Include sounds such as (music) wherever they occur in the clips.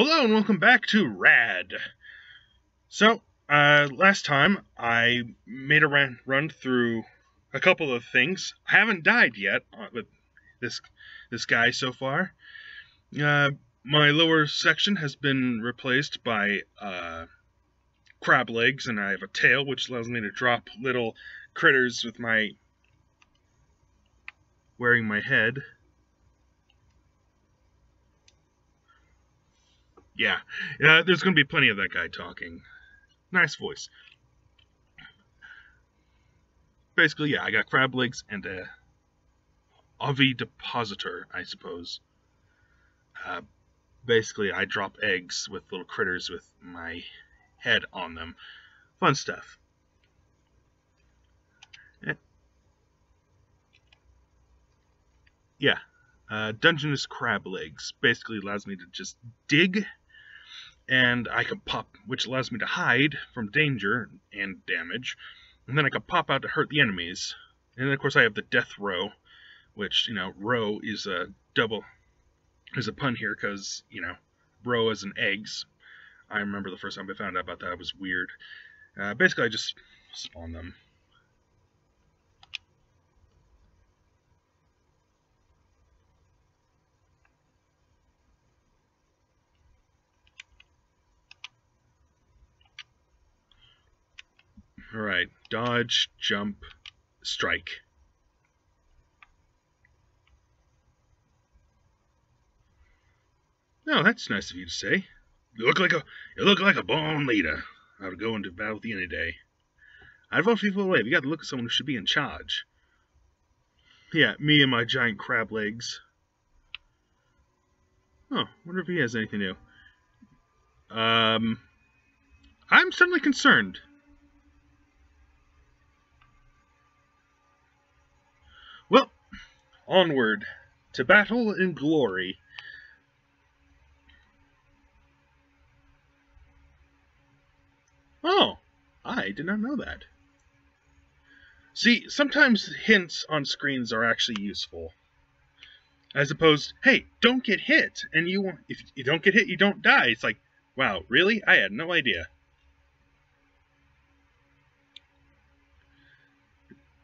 Hello and welcome back to Rad. So, uh, last time I made a run, run through a couple of things. I haven't died yet with this this guy so far. Uh, my lower section has been replaced by uh, crab legs, and I have a tail, which allows me to drop little critters with my wearing my head. Yeah, there's going to be plenty of that guy talking. Nice voice. Basically, yeah, I got crab legs and a ovipositor, I suppose. Uh, basically, I drop eggs with little critters with my head on them. Fun stuff. Eh. Yeah, uh, Dungeness crab legs basically allows me to just dig and I can pop, which allows me to hide from danger and damage, and then I can pop out to hurt the enemies. And then, of course, I have the Death Roe, which, you know, row is a double, is a pun here because, you know, roe as in eggs. I remember the first time I found out about that, it was weird. Uh, basically, I just spawn them. Alright, dodge, jump, strike. Oh, that's nice of you to say. You look like a you look like a born leader. I would go into battle with you any day. I'd vote for you away. You got to look at someone who should be in charge. Yeah, me and my giant crab legs. Oh, wonder if he has anything new. Um, I'm certainly concerned. Well, onward to battle and glory. Oh, I did not know that. See, sometimes hints on screens are actually useful. As opposed, hey, don't get hit, and you won't. if you don't get hit, you don't die. It's like, wow, really? I had no idea.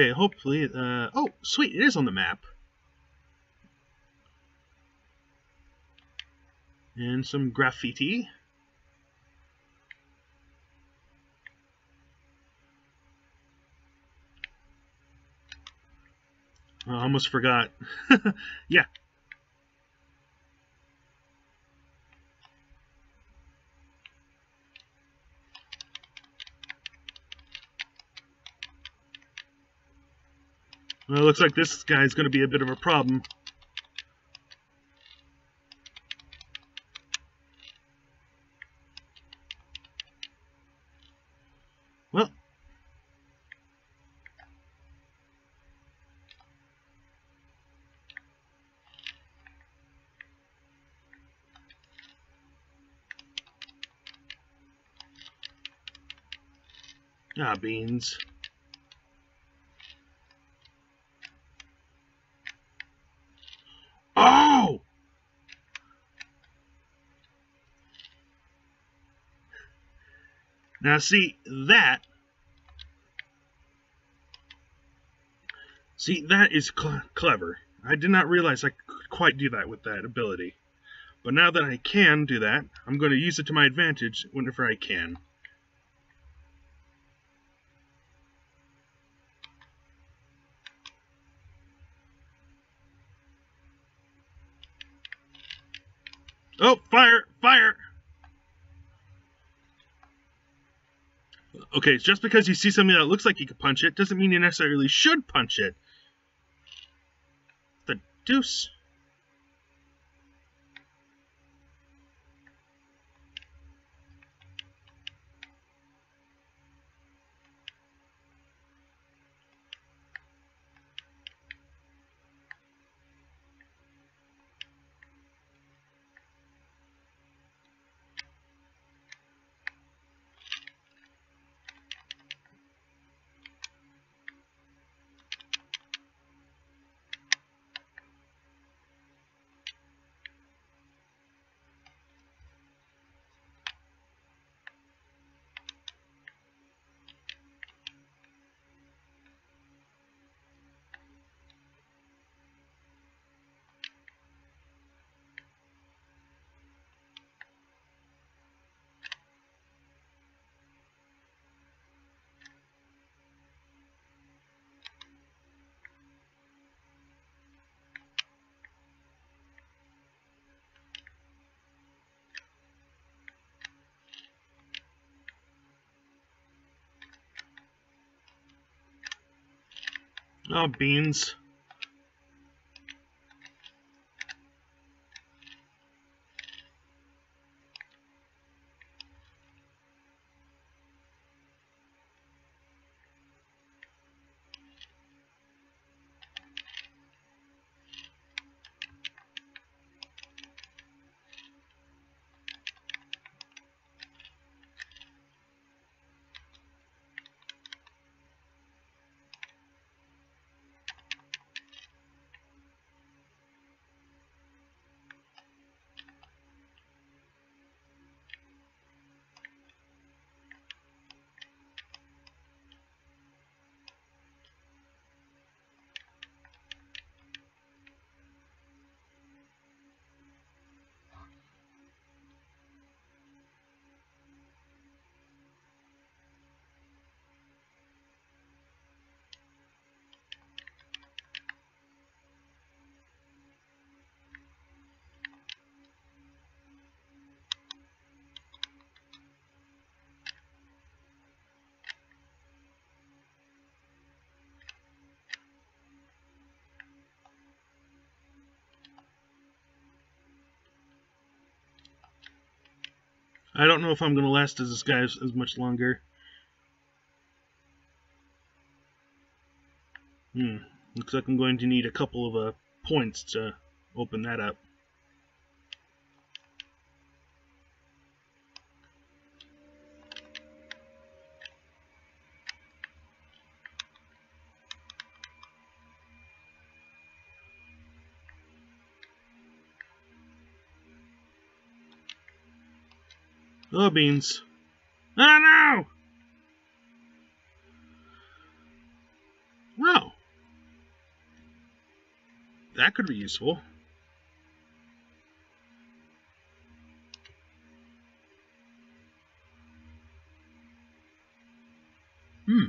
Okay, hopefully, uh, oh, sweet, it is on the map. And some graffiti. I almost forgot. (laughs) yeah, Well, it looks like this guy's going to be a bit of a problem. Well. Ah, beans. Oh! Now see, that... See, that is cl clever. I did not realize I could quite do that with that ability. But now that I can do that, I'm going to use it to my advantage whenever I can. Oh, fire! Fire! okay, just because you see something that looks like you could punch it doesn't mean you necessarily should punch it. The deuce. Oh, beans. I don't know if I'm going to last as this guy as, as much longer. Hmm. Looks like I'm going to need a couple of uh, points to open that up. Oh, beans. Oh, no! Wow. That could be useful. Hmm.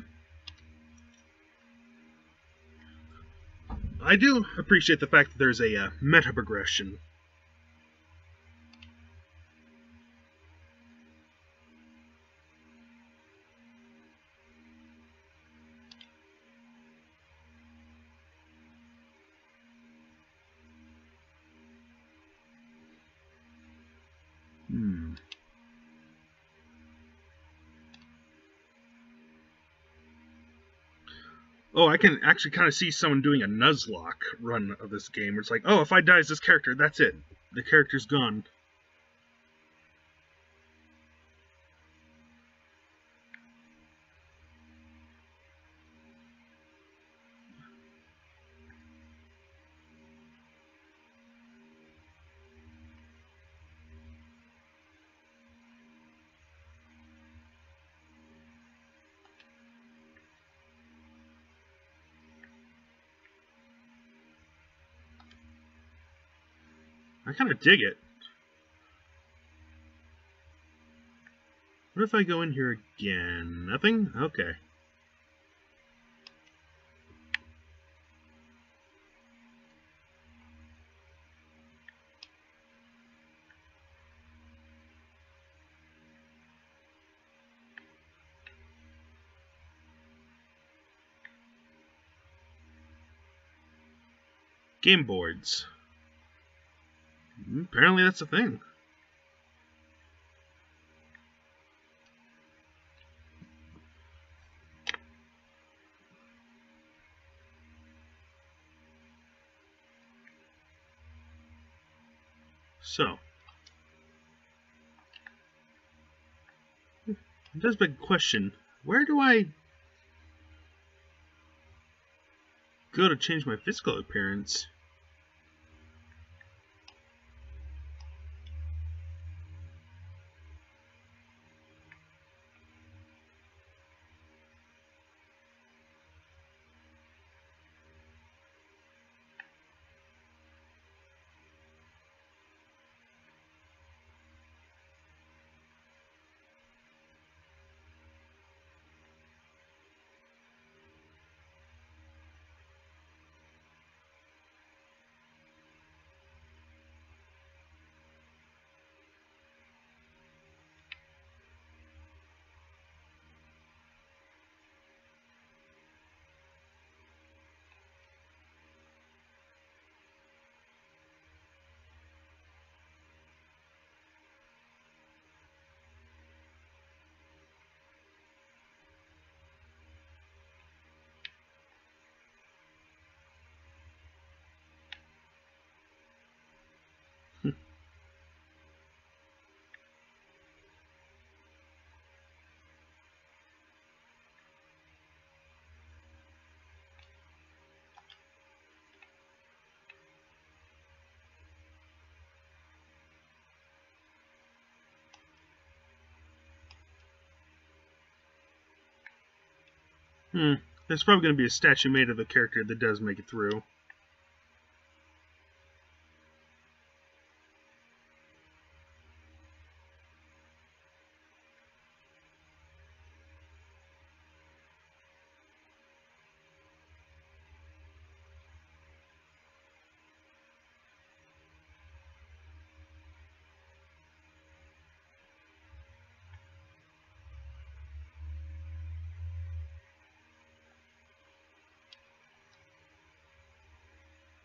I do appreciate the fact that there's a uh, meta progression Oh, I can actually kind of see someone doing a Nuzlocke run of this game. Where it's like, oh, if I die as this character, that's it. The character's gone. I kind of dig it. What if I go in here again? Nothing? Okay. Game boards. Mm-hmm. Apparently that's a thing. So, it does beg the question, where do I go to change my physical appearance? Hmm. There's probably going to be a statue made of the character that does make it through.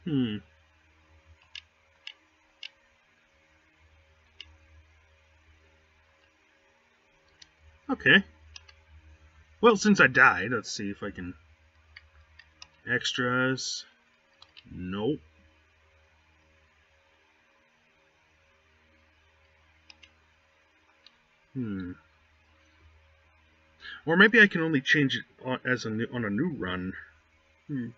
Hmm. Okay. Well, since I died, let's see if I can... Extras. Nope. Hmm. Or maybe I can only change it on, as a new, on a new run. Hmm.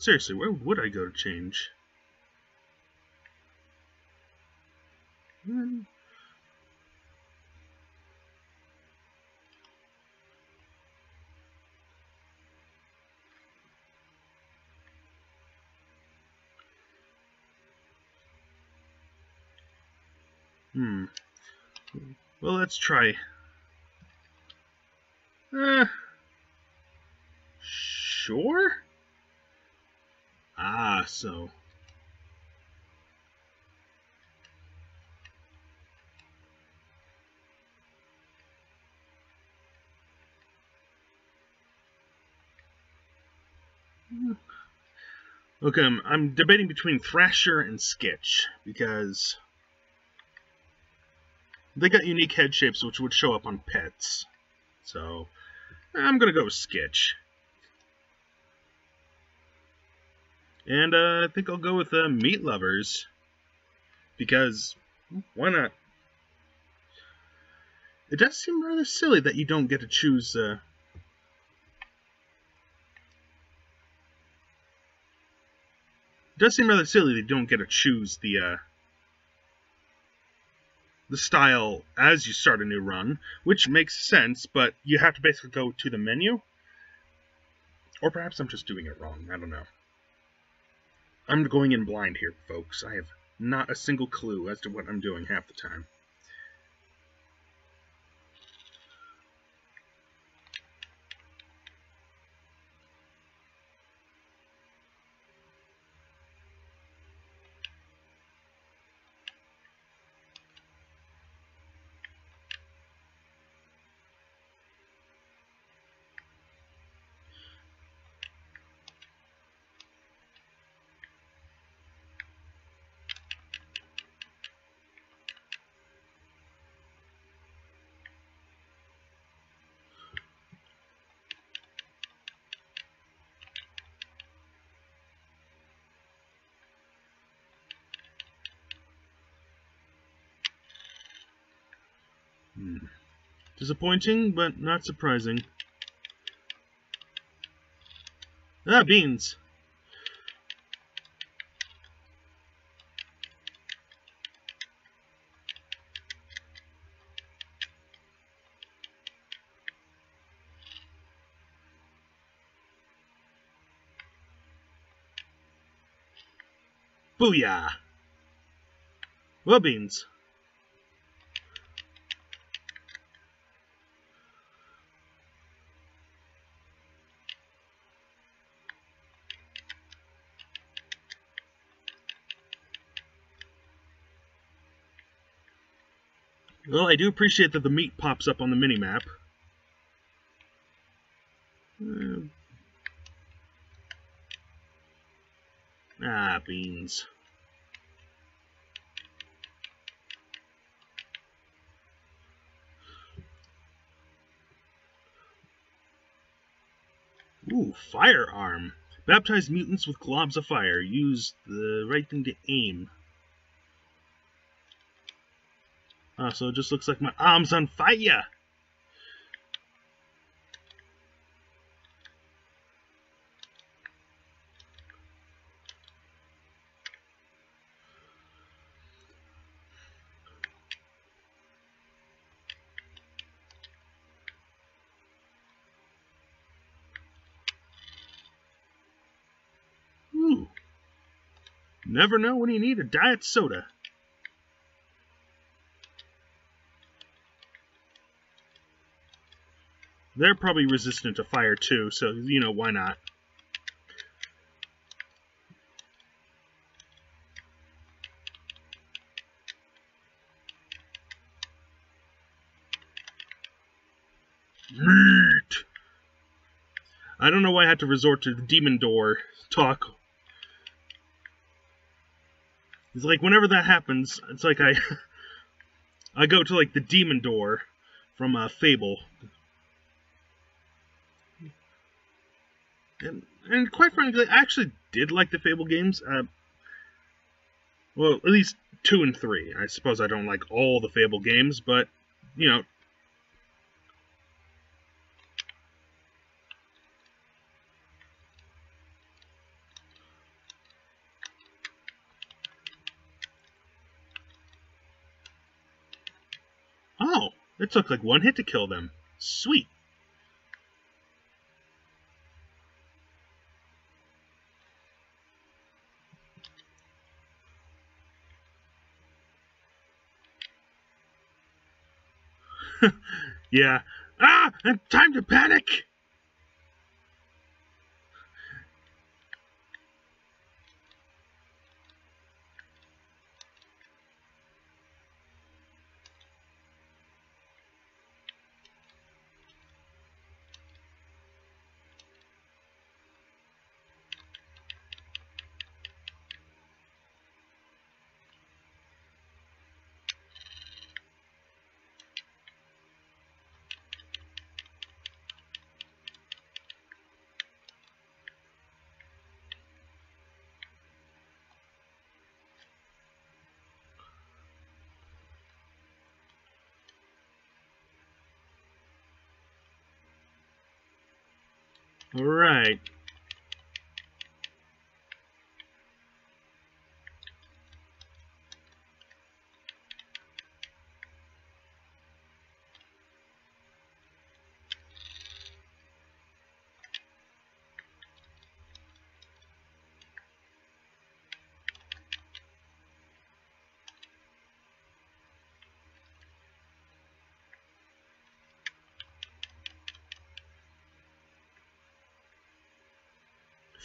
Seriously, where would I go to change? Hmm. Hmm. Well, let's try. Uh, sure? Ah, so. Okay, I'm, I'm debating between Thrasher and Sketch, because they got unique head shapes which would show up on pets. So I'm gonna go with Skitch. And uh, I think I'll go with uh, Meat Lovers. Because, why not? It does seem rather silly that you don't get to choose... Uh, it does seem rather silly that you don't get to choose the... Uh, the style as you start a new run, which makes sense, but you have to basically go to the menu. Or perhaps I'm just doing it wrong. I don't know. I'm going in blind here, folks. I have not a single clue as to what I'm doing half the time. Disappointing, but not surprising. Ah, beans. Booyah! Well, beans. Well, I do appreciate that the meat pops up on the mini-map. Uh, ah, beans. Ooh, firearm. Baptize mutants with globs of fire. Use the right thing to aim. Oh, so it just looks like my arm's on fire. Ooh. Never know when you need a diet soda. They're probably resistant to fire too, so, you know, why not? Meat! I don't know why I had to resort to the demon door talk. It's like whenever that happens, it's like I (laughs) I go to like the demon door from uh, Fable. And, and quite frankly, I actually did like the Fable games. Uh, well, at least two and three. I suppose I don't like all the Fable games, but you know, Oh, it took like one hit to kill them. Sweet. (laughs) yeah. Ah! Time to panic! All right.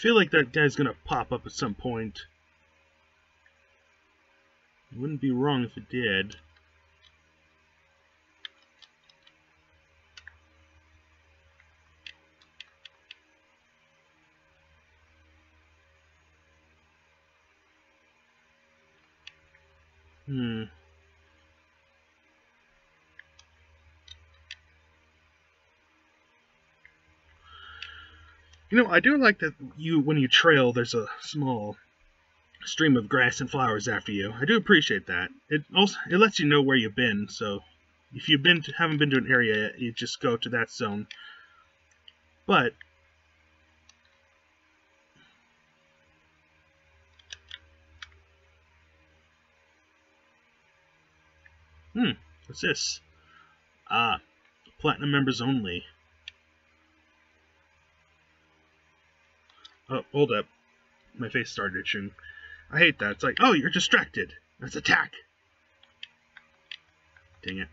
Feel like that guy's gonna pop up at some point. It wouldn't be wrong if it did. Hmm. You know, I do like that you, when you trail, there's a small stream of grass and flowers after you. I do appreciate that. It also it lets you know where you've been, so if you've been to, haven't been to an area, yet, you just go to that zone. But Hmm, what's this? Ah, platinum members only. Oh, hold up. My face started itching. I hate that. It's like, oh, you're distracted. Let's attack. Dang it.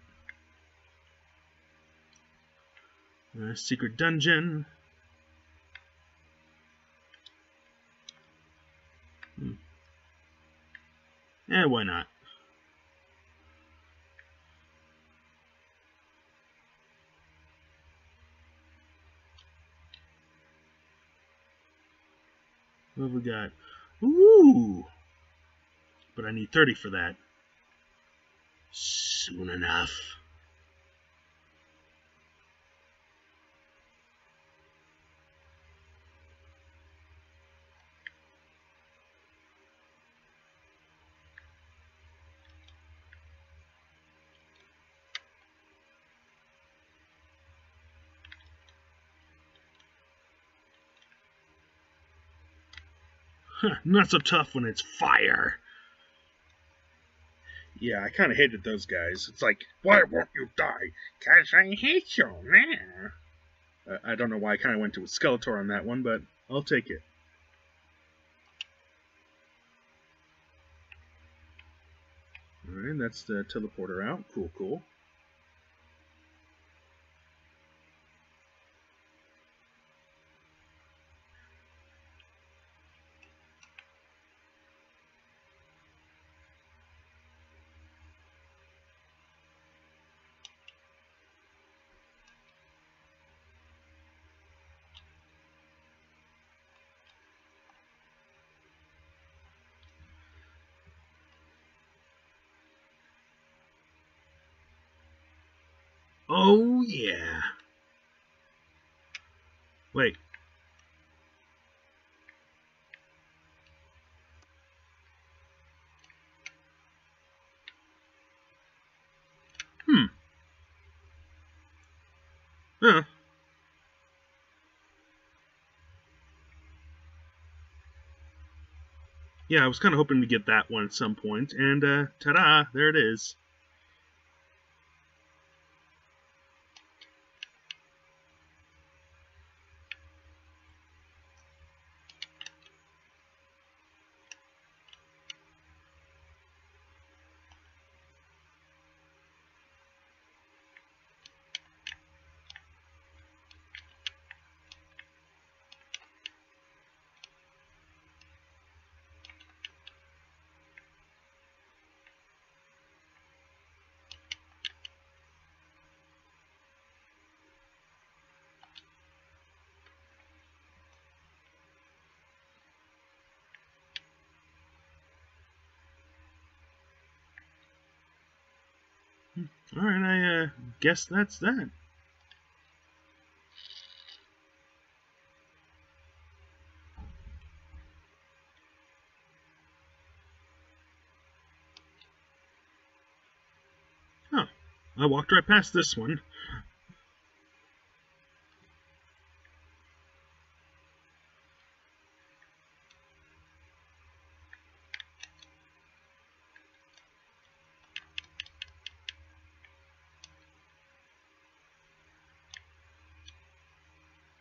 Uh, secret dungeon. Hmm. Eh, why not? What have we got? Ooh! But I need 30 for that. Soon enough. Not so tough when it's fire. Yeah, I kind of hated those guys. It's like, why won't you die? Cause I hate you. Uh, I don't know why I kind of went to a Skeletor on that one, but I'll take it. Alright, that's the teleporter out. Cool, cool. Oh, yeah. Wait. Hmm. Huh. Yeah, I was kind of hoping to get that one at some point, and uh, ta-da, there it is. Alright, I uh, guess that's that. Oh, I walked right past this one.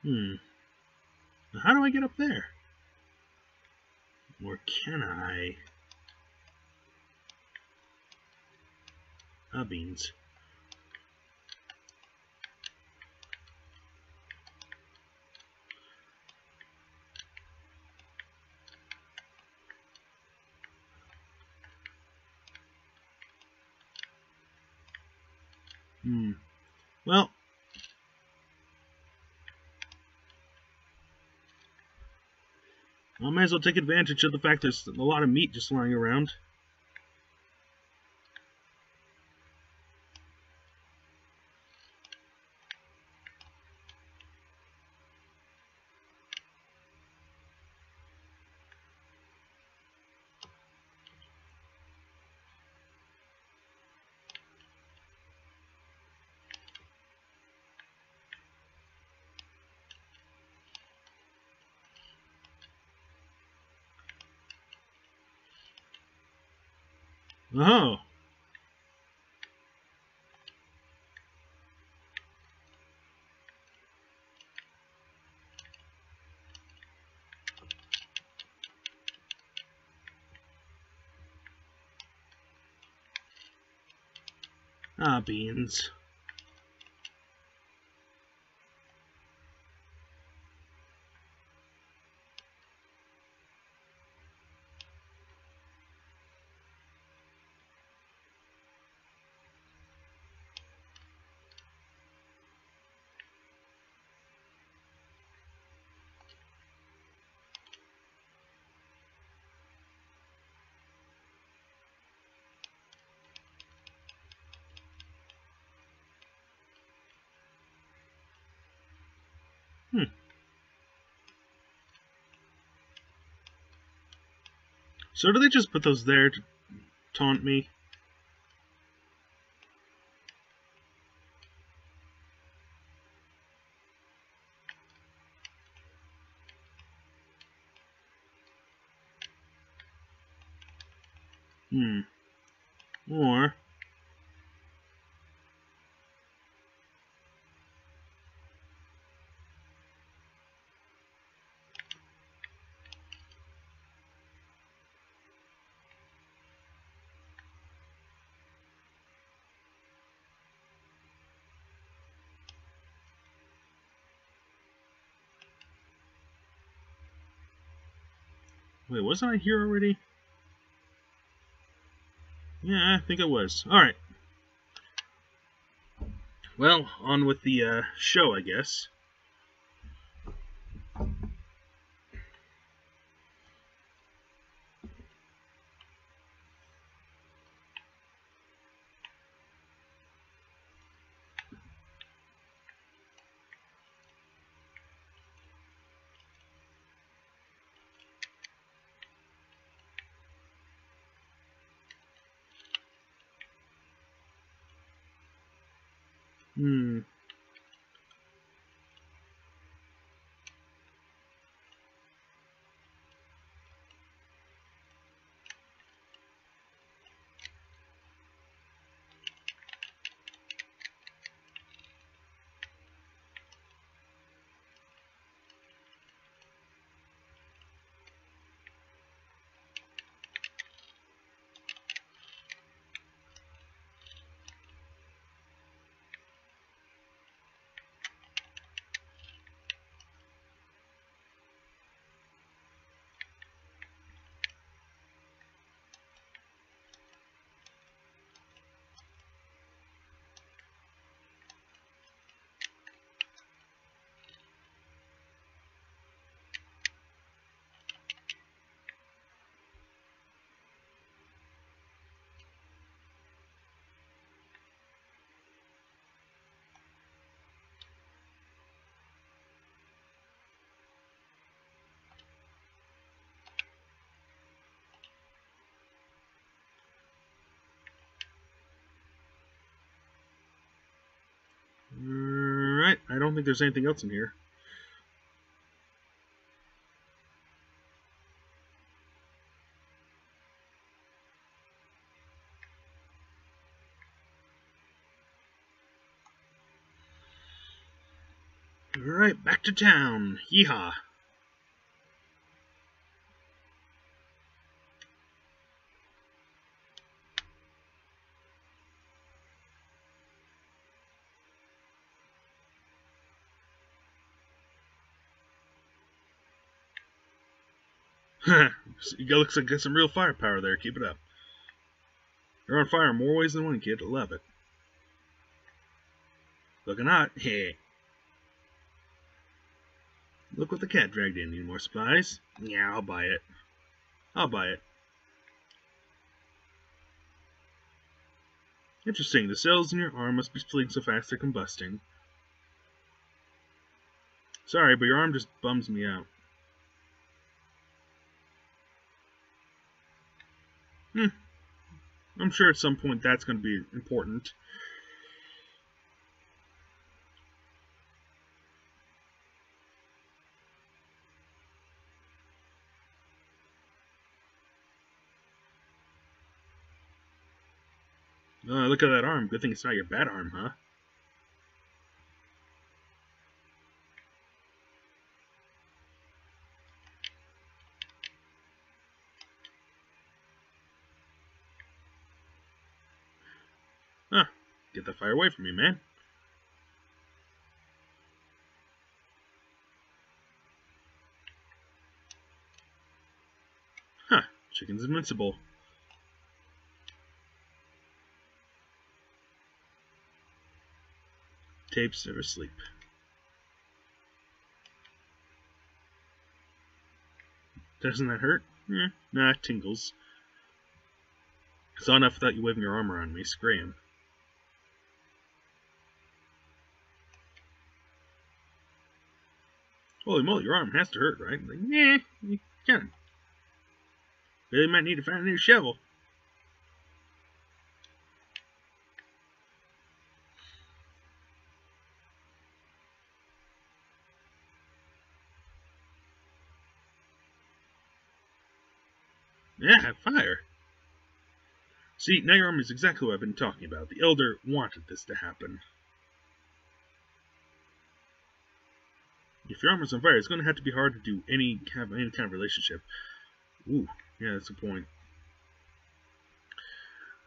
Hmm. How do I get up there? Or can I? Ah, beans. Hmm. Well, I might as well take advantage of the fact there's a lot of meat just lying around. Oh. Ah, beans. Hmm. So do they just put those there to taunt me? Hmm. Or Wait, wasn't I here already? Yeah, I think I was. Alright. Well, on with the uh, show, I guess. Hmm. I don't think there's anything else in here. Alright, back to town. Yeehaw. (laughs) you looks like you got some real firepower there. Keep it up. You're on fire more ways than one, kid. Love it. Looking hot. (laughs) Hey. Look what the cat dragged in. Need more supplies? Yeah, I'll buy it. I'll buy it. Interesting. The cells in your arm must be splitting so fast they're combusting. Sorry, but your arm just bums me out. Hmm. I'm sure at some point that's going to be important. Uh, look at that arm. Good thing it's not your bad arm, huh? Huh. Get the fire away from me, man. Huh. Chicken's invincible. Tapes never sleep. Doesn't that hurt? Eh, nah, it tingles. It's not enough without you waving your arm around me. Scram. Holy moly, your arm has to hurt, right? Like, nah, you can. Really might need to find a new shovel. Yeah, fire. See, now your arm is exactly what I've been talking about. The Elder wanted this to happen. If your arm is on fire, it's going to have to be hard to do any have any kind of relationship. Ooh, yeah, that's a point.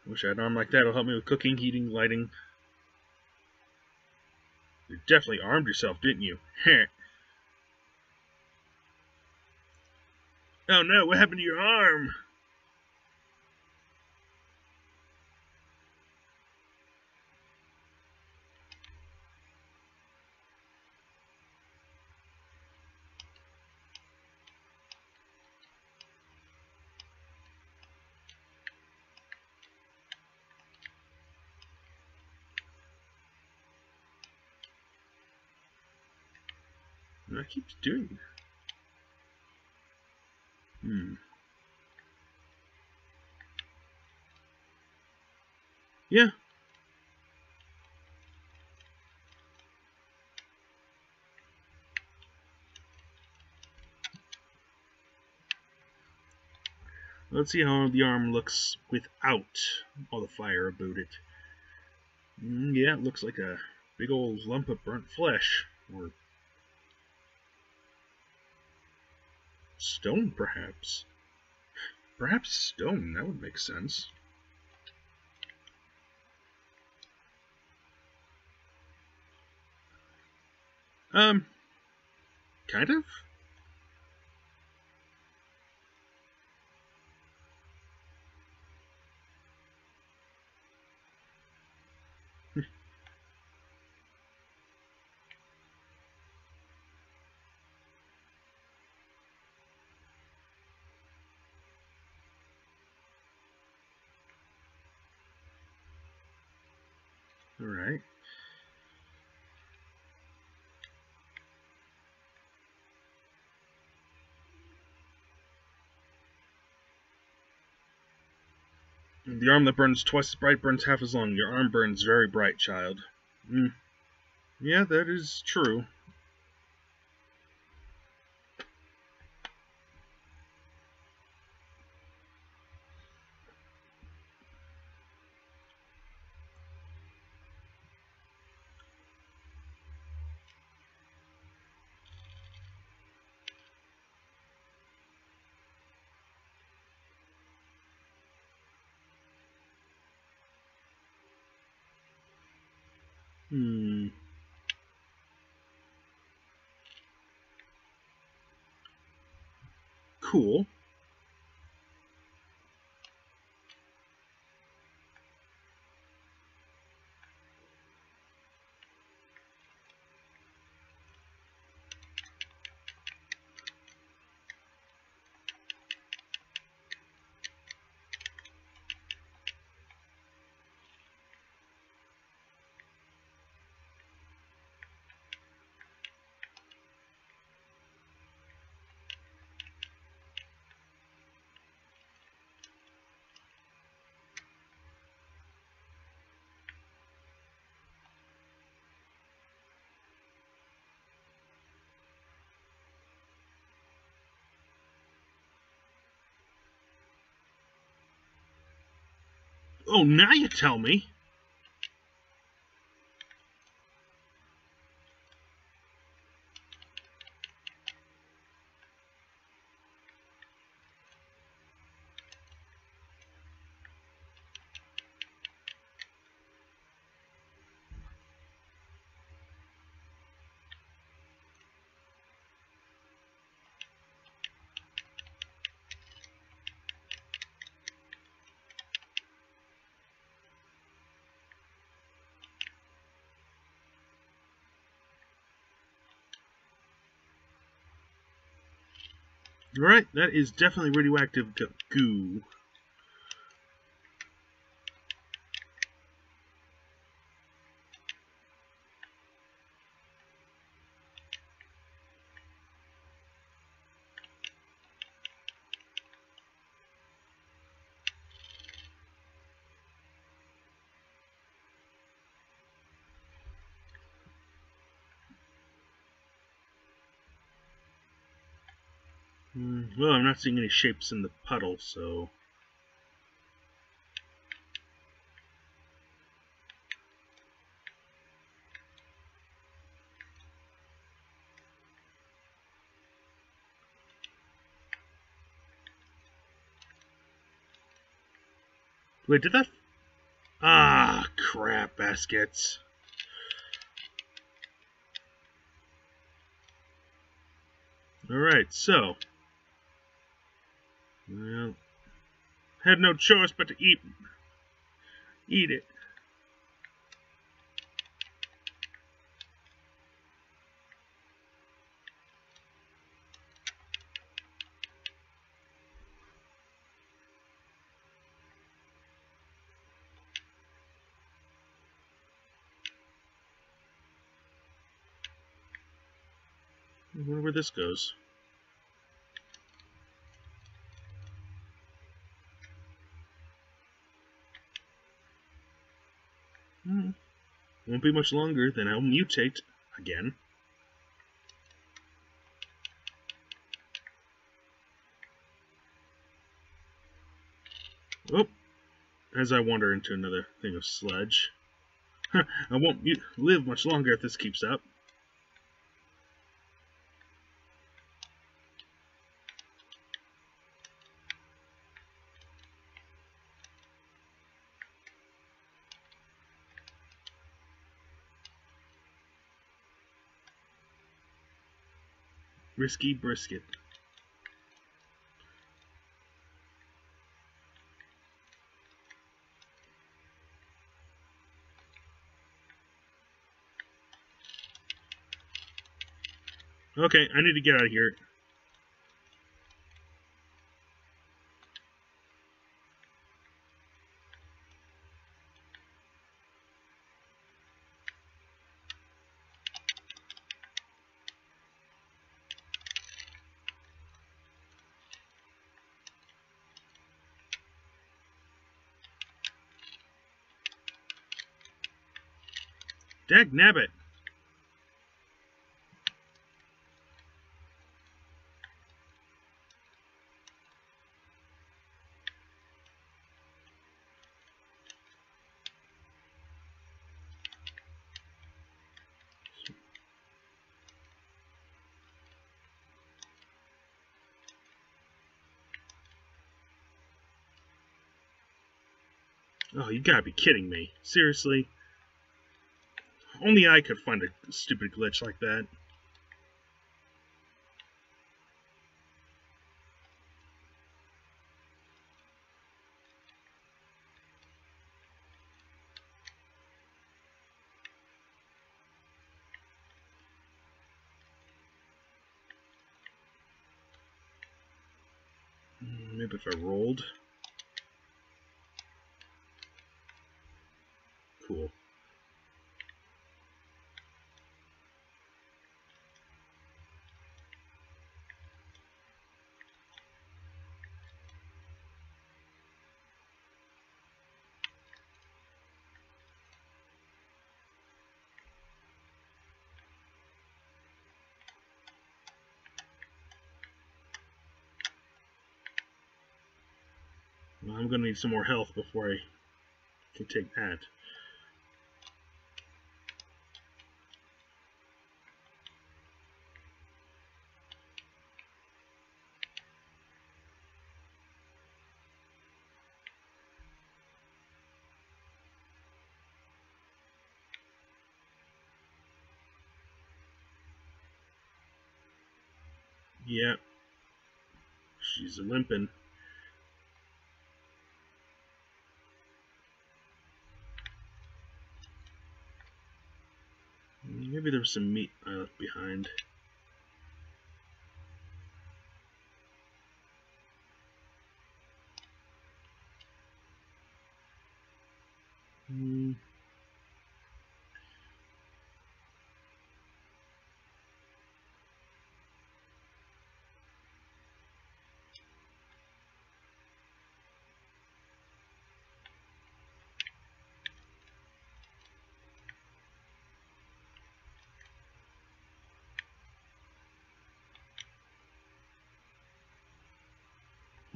Wish I had an arm like that. It'll help me with cooking, heating, lighting. You definitely armed yourself, didn't you? (laughs) oh no, what happened to your arm? I doing. Hmm. Yeah. Let's see how the arm looks without all the fire about it. Mm, yeah, it looks like a big old lump of burnt flesh, or Stone, perhaps. Perhaps stone, that would make sense. Um, kind of? All right. The arm that burns twice as bright burns half as long. Your arm burns very bright, child. Mm. Yeah, that is true. Hmm. Cool. Oh, now you tell me. Alright, that is definitely radioactive goo. Mm, well, I'm not seeing any shapes in the puddle, so... Wait, did that... Ah, crap, baskets. Alright, so... Well, had no choice but to eat eat it. I wonder where this goes. Hmm. Won't be much longer, then I'll mutate again. Oh, as I wander into another thing of sludge. (laughs) I won't live much longer if this keeps up. Risky brisket. Okay, I need to get out of here. Dag nabbit. Oh, you gotta be kidding me. Seriously? Only I could find a stupid glitch like that. Hmm, maybe if I rolled. Cool. I'm gonna need some more health before I can take that. Yep. She's a limping. Maybe there was some meat I left behind. Hmm.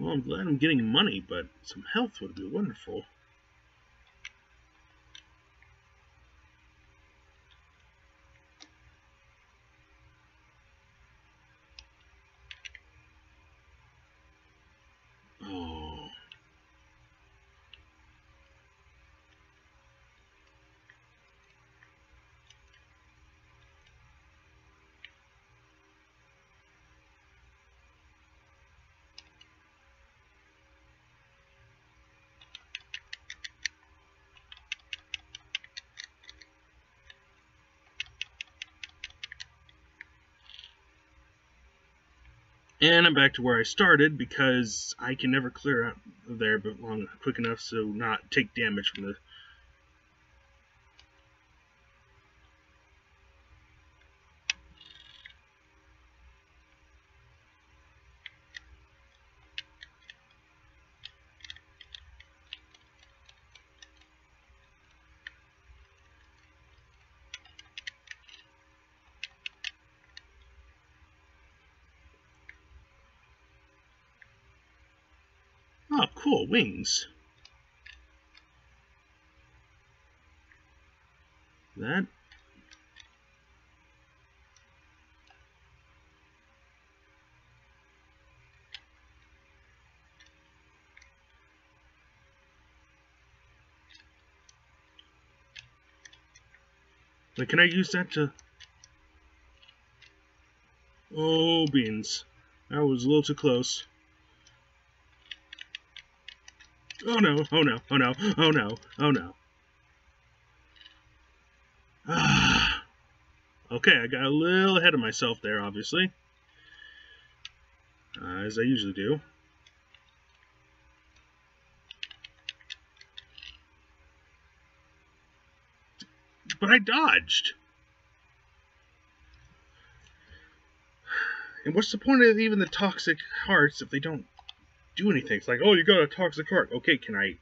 Well, I'm glad I'm getting money, but some health would be wonderful. Oh. And I'm back to where I started because I can never clear out of there but long quick enough so not take damage from the Oh, cool, wings. That. Like, can I use that to... Oh, beans. That was a little too close. Oh no, oh no, oh no, oh no, oh no. (sighs) Okay, I got a little ahead of myself there, obviously. Uh, as I usually do. But I dodged. And what's the point of even the toxic hearts if they don't do anything. It's like, oh, you got a toxic heart. Okay, can I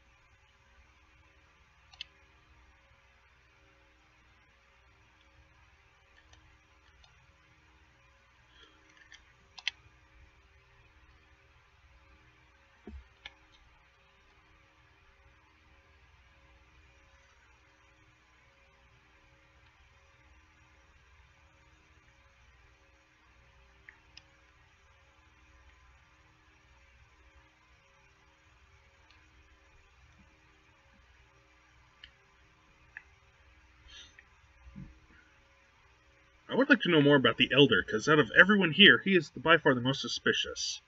I would like to know more about the Elder, because out of everyone here, he is by far the most suspicious.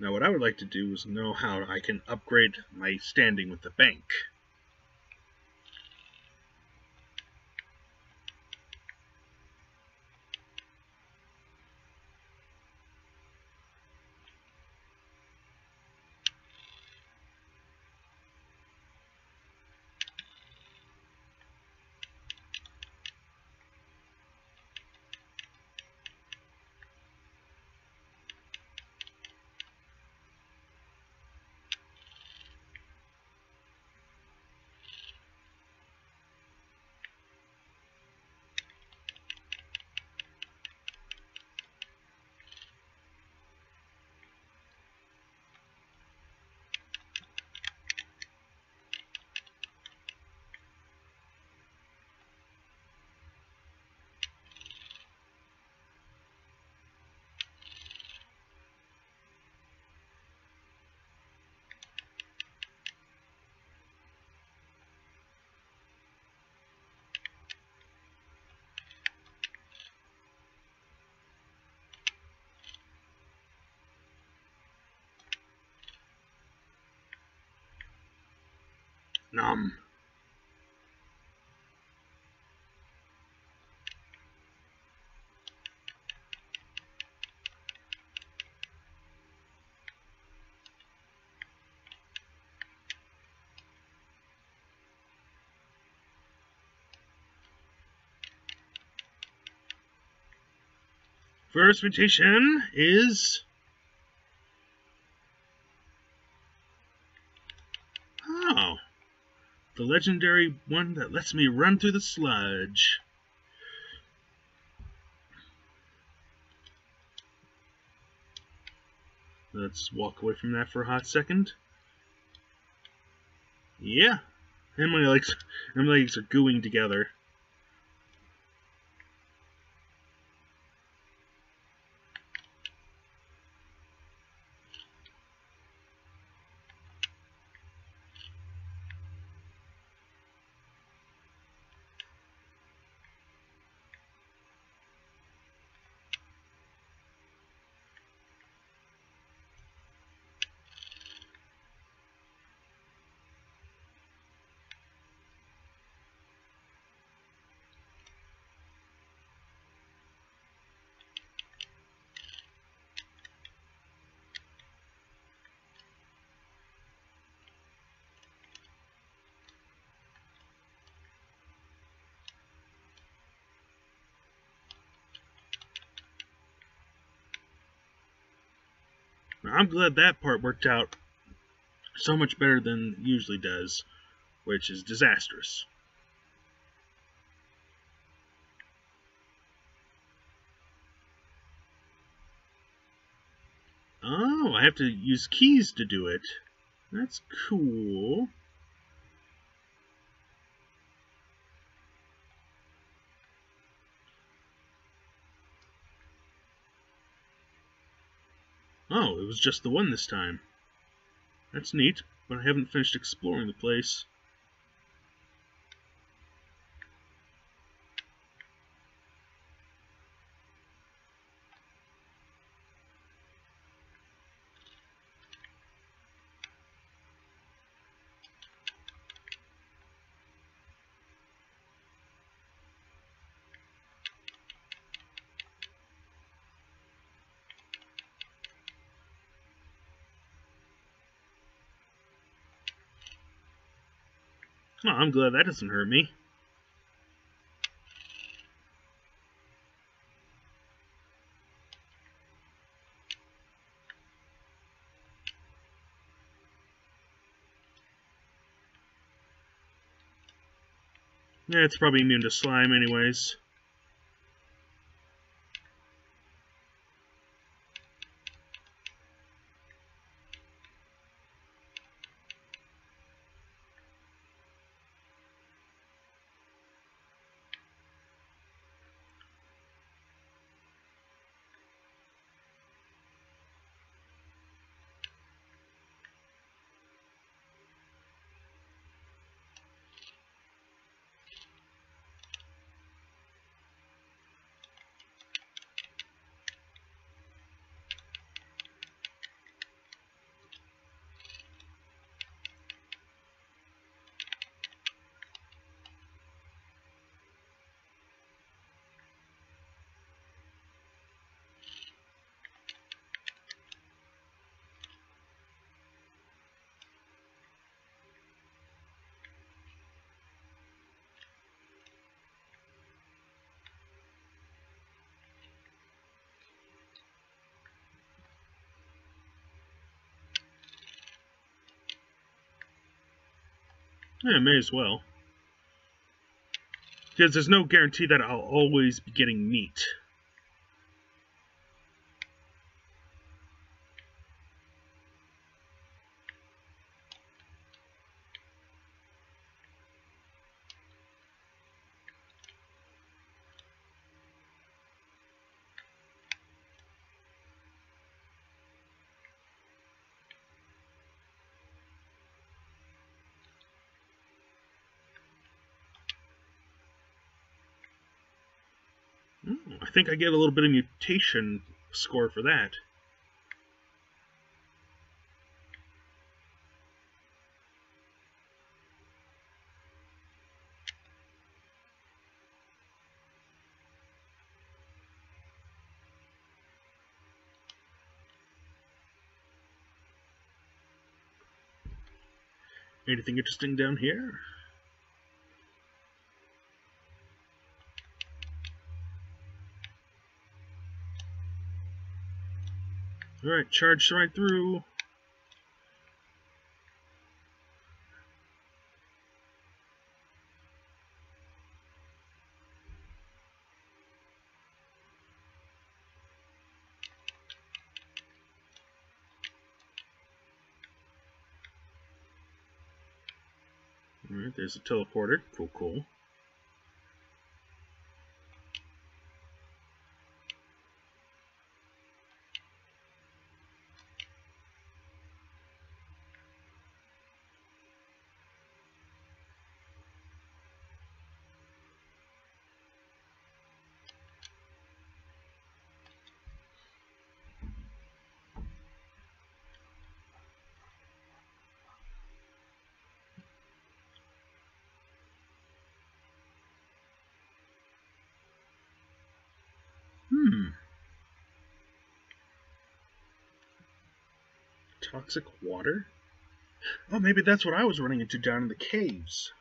Now, what I would like to do is know how I can upgrade my standing with the bank. First mutation is Oh. The legendary one that lets me run through the sludge. Let's walk away from that for a hot second. Yeah. And my legs and my legs are gooing together. I'm glad that part worked out so much better than usually does, which is disastrous. Oh, I have to use keys to do it. That's cool. Oh, it was just the one this time. That's neat, but I haven't finished exploring the place. Oh, I'm glad that doesn't hurt me. Yeah, it's probably immune to slime anyways. Yeah, may as well. Because there's no guarantee that I'll always be getting meat. Ooh, I think I get a little bit of mutation score for that. Anything interesting down here? Alright, charge right through. Alright, there's a teleporter. Cool, cool. Hmm. Toxic water? Oh, maybe that's what I was running into down in the caves.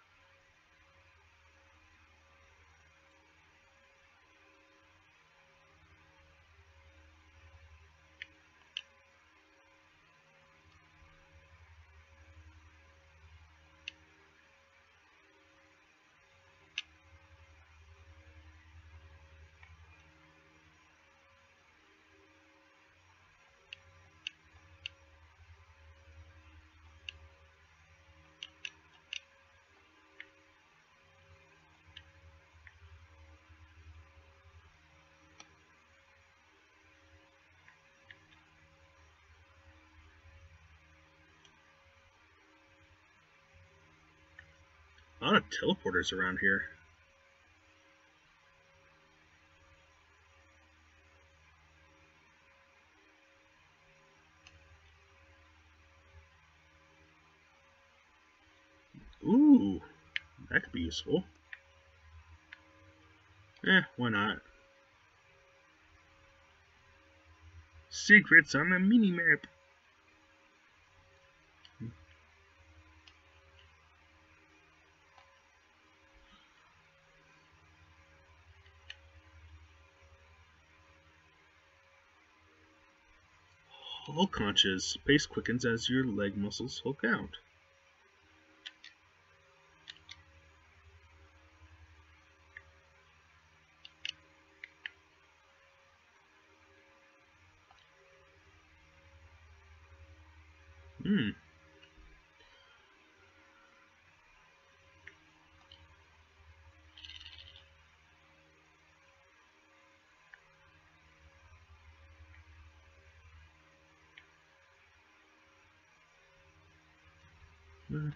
Lot of teleporters around here. Ooh, that could be useful. Eh, why not? Secrets on the mini-map. Hulk hunches. Pace quickens as your leg muscles hulk out. Hmm. Hmm.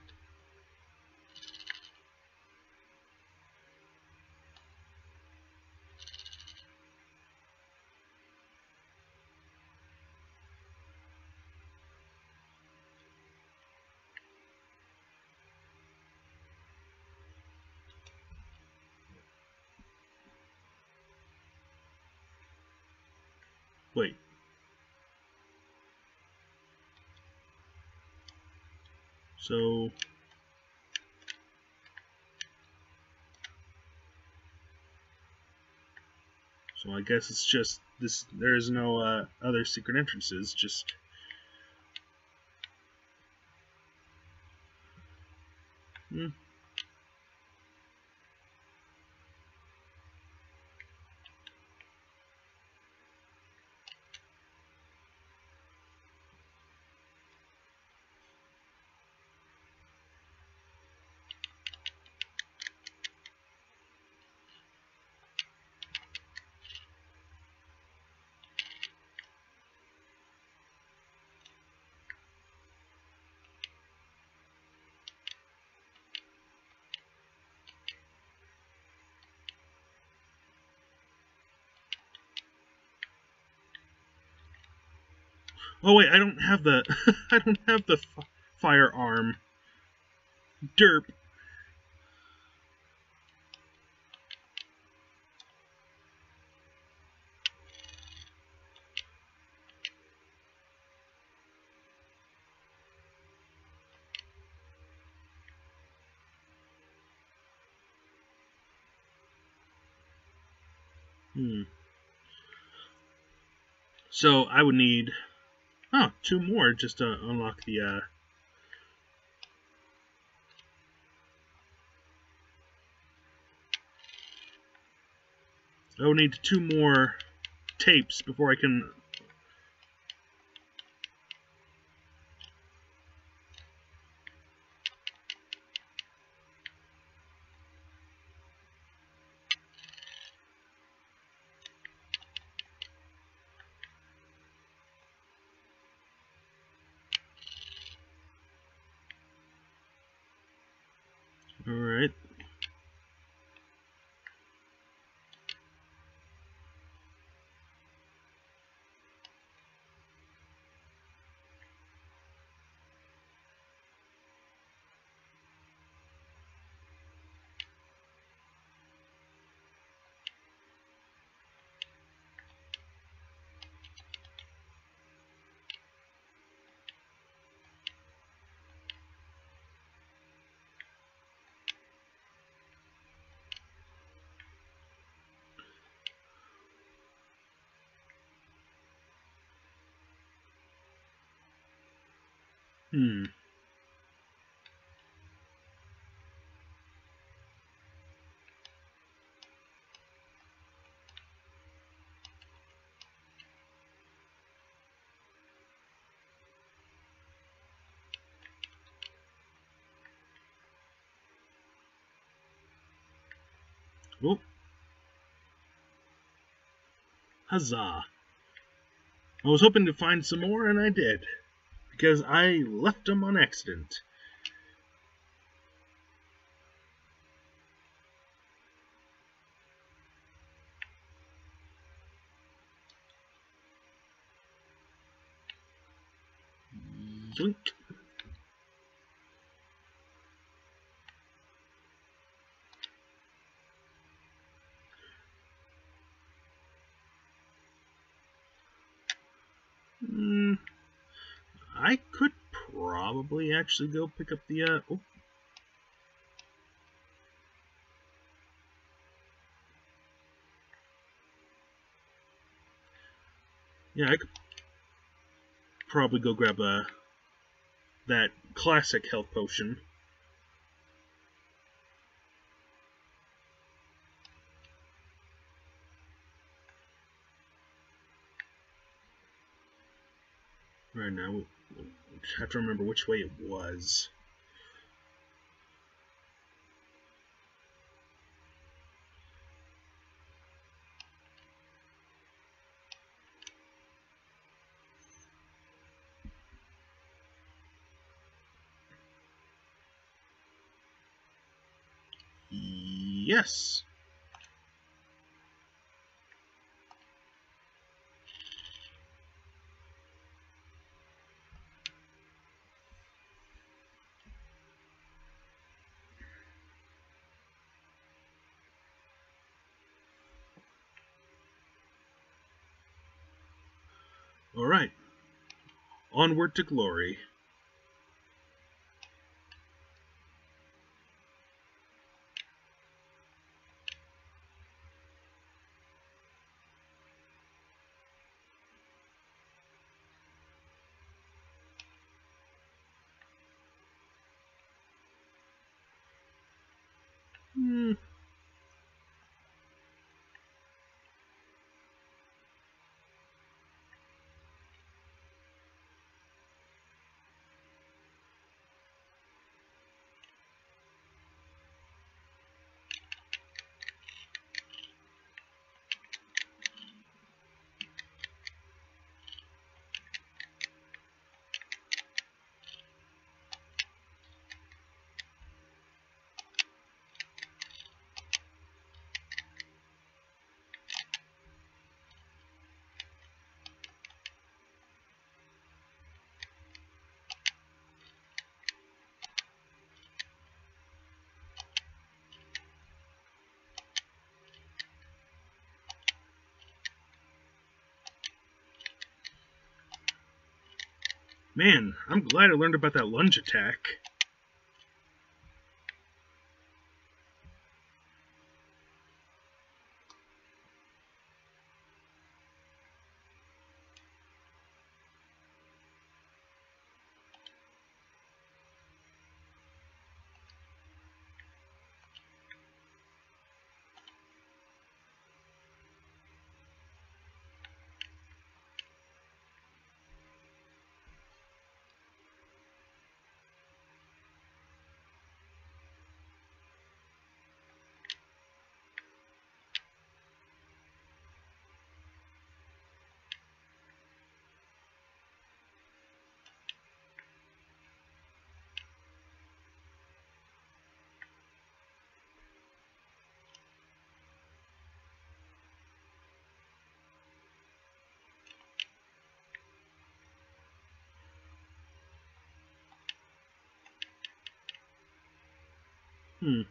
Wait. So So I guess it's just this there is no uh, other secret entrances, just Oh wait, I don't have the (laughs) I don't have the firearm. Derp. Hmm. So I would need oh, two more just to unlock the, uh, I will need two more tapes before I can Alright. Hmm. Oh. Huzzah. I was hoping to find some more, and I did because I left them on accident. Hmm. I could probably actually go pick up the, uh, oh. Yeah, I could probably go grab uh, that classic health potion. Right now, have to remember which way it was. Yes. All right. Onward to glory. Hmm. Man, I'm glad I learned about that lunge attack. Hmm.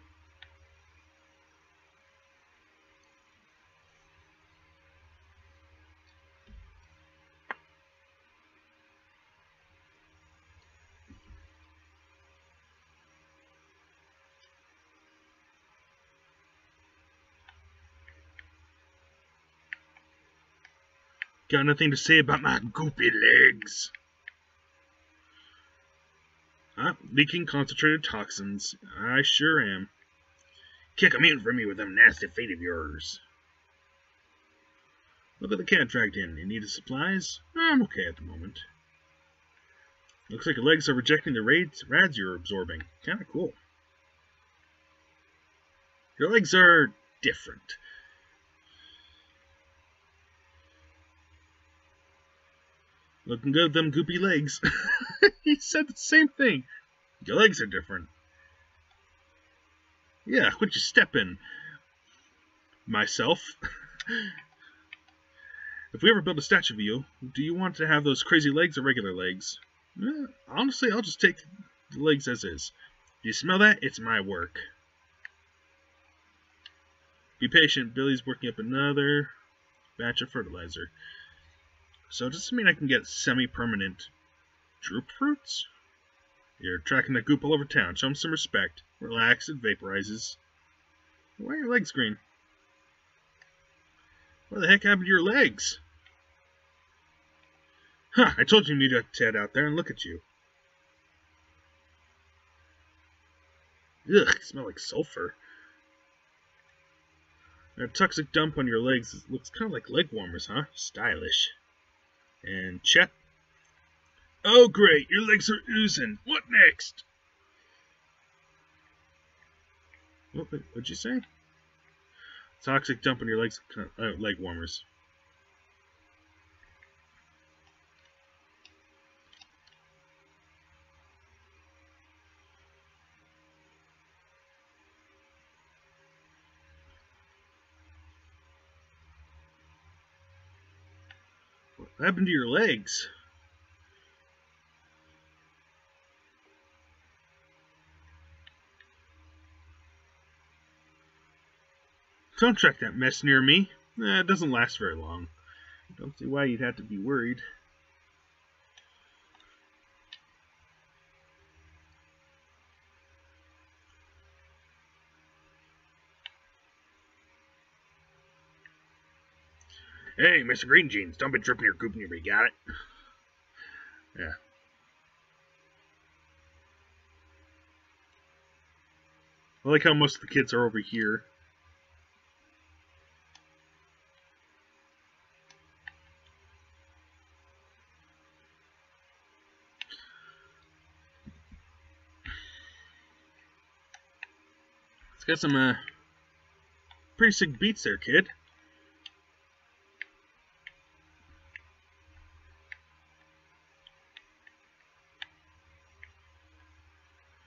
Got nothing to say about my goopy legs. Leaking concentrated toxins. I sure am. Kick 'em in for me with them nasty feet of yours. Look at the cat dragged in. You need supplies? I'm okay at the moment. Looks like your legs are rejecting the rads, rads you're absorbing. Kinda cool. Your legs are different. Looking good, them goopy legs. (laughs) (laughs) he said the same thing. Your legs are different. Yeah, what you step in? Myself. (laughs) if we ever build a statue of you, do you want to have those crazy legs or regular legs? Eh, honestly, I'll just take the legs as is. Do you smell that? It's my work. Be patient. Billy's working up another batch of fertilizer. So does this mean I can get semi-permanent droop fruits? You're tracking that goop all over town. Show him some respect. Relax, it vaporizes. Why are your legs green? What the heck happened to your legs? Huh, I told you you needed to head out there and look at you. Ugh, smell like sulfur. That toxic dump on your legs looks kind of like leg warmers, huh? Stylish. And check. Oh, great, your legs are oozing. What next? What, what'd you say? Toxic dump on your legs, uh, leg warmers. What happened to your legs? Don't check that mess near me. Eh, it doesn't last very long. Don't see why you'd have to be worried. Hey, Mr. Green Jeans, don't be dripping your goop near me, got it? Yeah. I like how most of the kids are over here. Got some uh, pretty sick beats there, kid.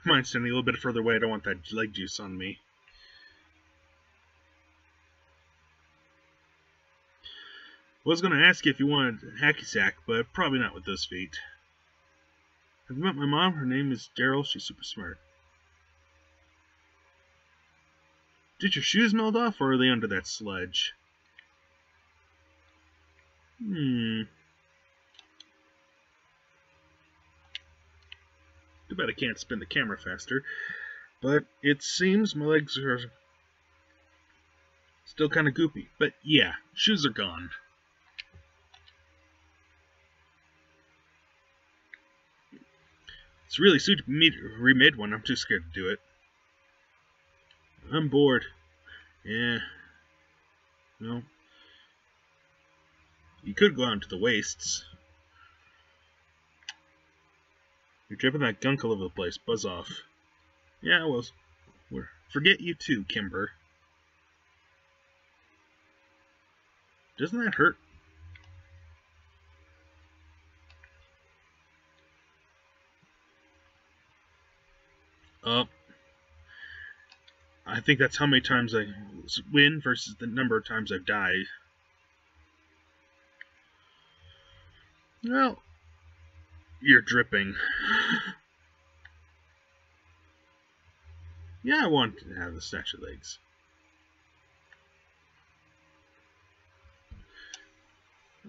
Mind standing a little bit further away. I don't want that leg juice on me. Was going to ask you if you wanted hacky sack, but probably not with those feet. Have you met my mom? Her name is Daryl. She's super smart. Did your shoes melt off, or are they under that sludge? Hmm. Too bad I can't spin the camera faster. But it seems my legs are still kind of goopy. But yeah, shoes are gone. It's really suited me to remade one. I'm too scared to do it. I'm bored. Yeah. No. You could go out into the wastes. You're dripping that gunk all over the place. Buzz off. Yeah, well, forget you too, Kimber. Doesn't that hurt? Up. Uh, I think that's how many times I win versus the number of times I've died. Well, you're dripping. (laughs) Yeah, I want to have the statue legs.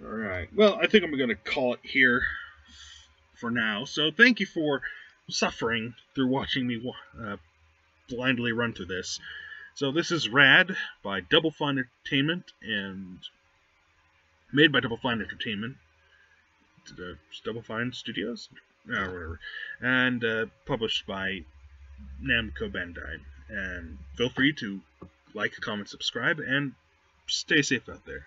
Alright, well, I think I'm going to call it here for now. So thank you for suffering through watching me uh, blindly run through this. So this is Rad by Double Fine Entertainment and made by Double Fine Entertainment. Uh, Double Fine Studios? or whatever. And uh, published by Namco Bandai. And feel free to like, comment, subscribe, and stay safe out there.